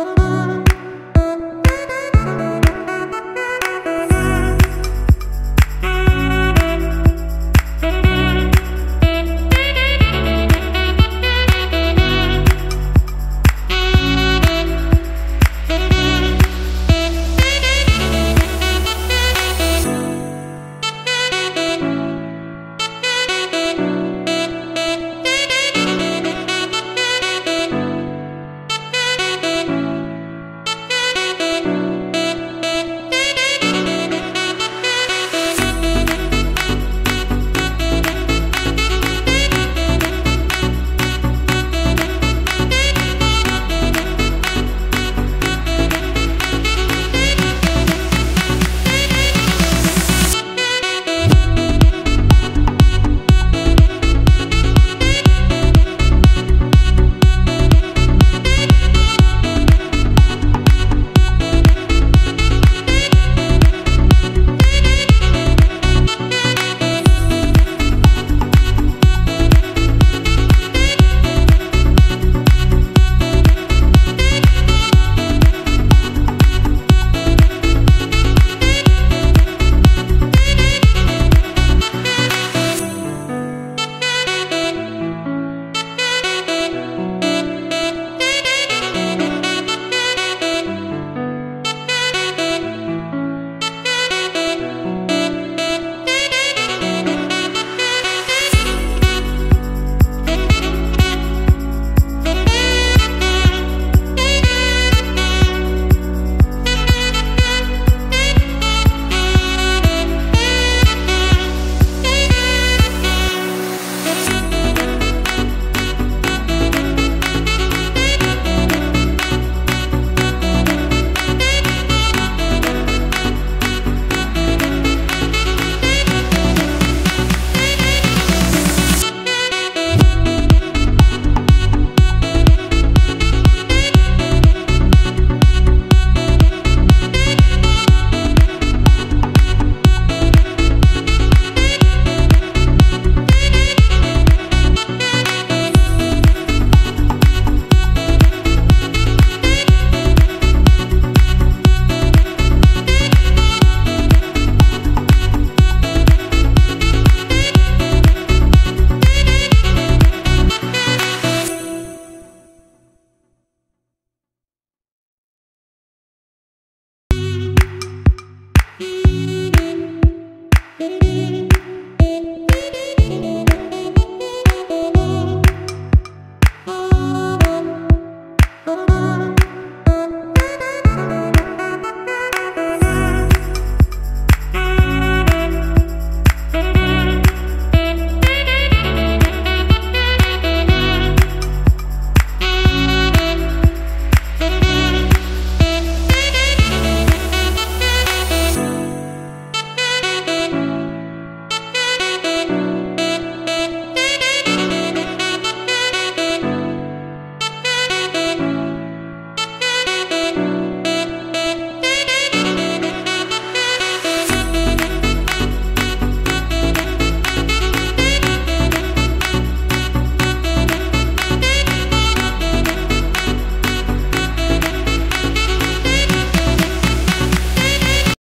Oh